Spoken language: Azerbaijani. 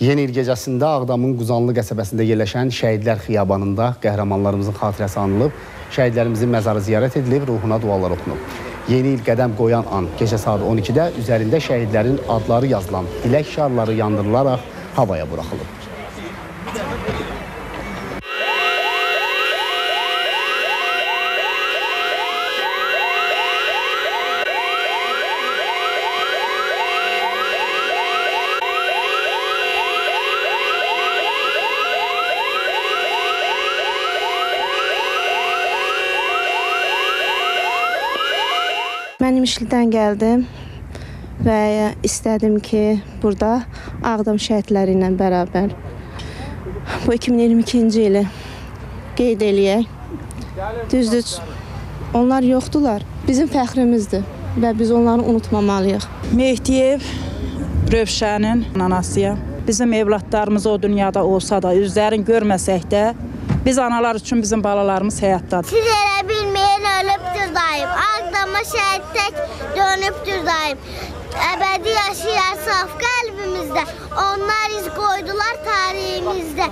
Yeni il gecəsində Ağdamın Quzanlı qəsəbəsində yerləşən Şəhidlər Xiyabanında qəhrəmanlarımızın xatirəsi anılıb, şəhidlərimizin məzarı ziyarət edilib, ruhuna dualar oxunub. Yeni il qədəm qoyan an gecə saat 12-də üzərində şəhidlərin adları yazılan dilək şarları yandırılaraq havaya buraxılıb. Mən İmişlidən gəldim və istədim ki, burada Ağdam şəhidləri ilə bərabər bu 2022-ci ili qeyd eləyək. Düzdür, onlar yoxdular. Bizim fəxrimizdir və biz onları unutmamalıyıq. Mehdiyev Rövşənin anasıyam. Bizim evlatlarımız o dünyada olsa da, üzlərini görməsək də, biz analar üçün bizim balalarımız həyatdadır. Siz elə bilməyin ölübdür dayım. şehit tek dönüptür daim. Ebedi yaşayan saf kalbimizde. Onlar iz koydular tarihimizde.